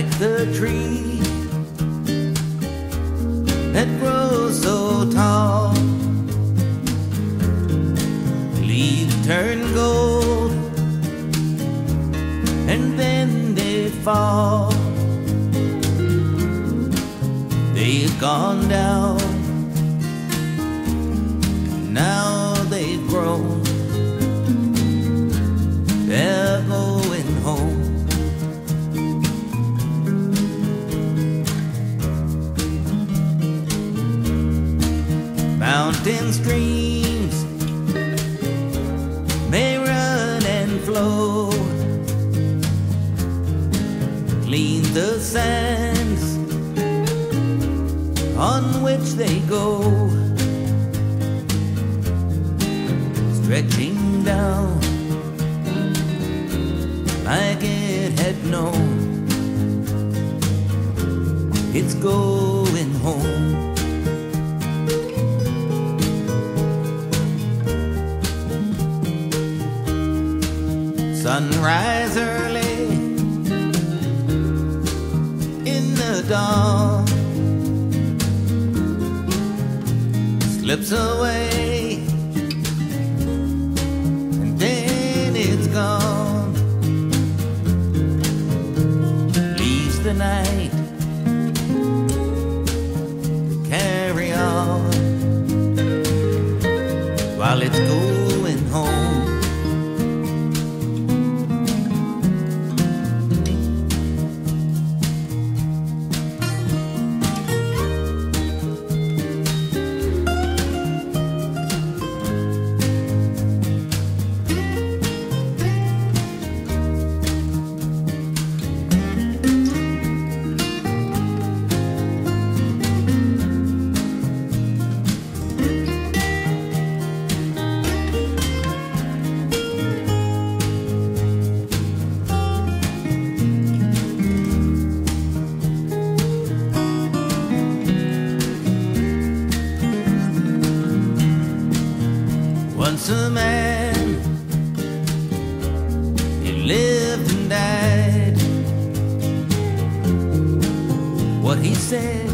a tree that grows so tall. Leaves turn gold and then they fall. They've gone down, Mountain streams may run and flow, clean the sands on which they go, stretching down like it had known. It's going home. Sunrise early in the dawn slips away and then it's gone. Leaves the night to carry on while it's going a man, he lived and died. What he said